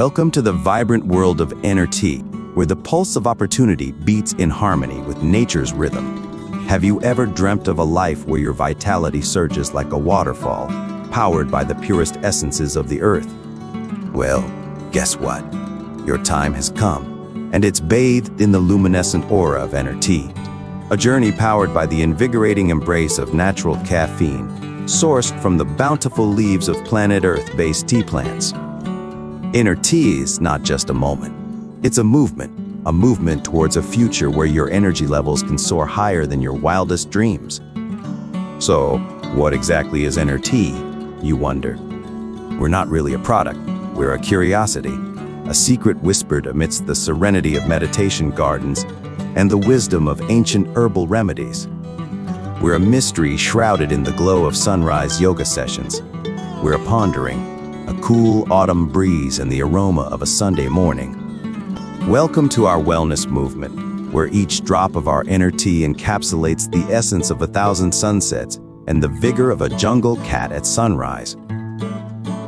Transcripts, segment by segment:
Welcome to the vibrant world of Ener.T, where the pulse of opportunity beats in harmony with nature's rhythm. Have you ever dreamt of a life where your vitality surges like a waterfall, powered by the purest essences of the earth? Well, guess what? Your time has come, and it's bathed in the luminescent aura of Ener.T, a journey powered by the invigorating embrace of natural caffeine, sourced from the bountiful leaves of planet Earth-based tea plants. Ener.T is not just a moment. It's a movement, a movement towards a future where your energy levels can soar higher than your wildest dreams. So, what exactly is Ener.T, you wonder? We're not really a product, we're a curiosity, a secret whispered amidst the serenity of meditation gardens and the wisdom of ancient herbal remedies. We're a mystery shrouded in the glow of sunrise yoga sessions. We're a pondering, a cool autumn breeze and the aroma of a Sunday morning. Welcome to our wellness movement, where each drop of our Ener.T encapsulates the essence of a thousand sunsets and the vigor of a jungle cat at sunrise.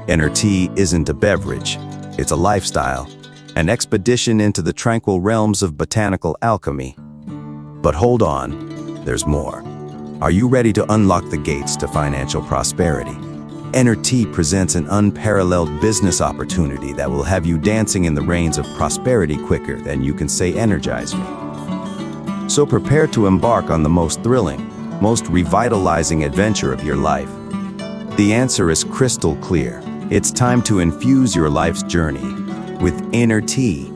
Ener.T isn't a beverage, it's a lifestyle, an expedition into the tranquil realms of botanical alchemy. But hold on, there's more. Are you ready to unlock the gates to financial prosperity? Ener.T presents an unparalleled business opportunity that will have you dancing in the rains of prosperity quicker than you can say energize me. So prepare to embark on the most thrilling, most revitalizing adventure of your life. The answer is crystal clear. It's time to infuse your life's journey with inner Ener.T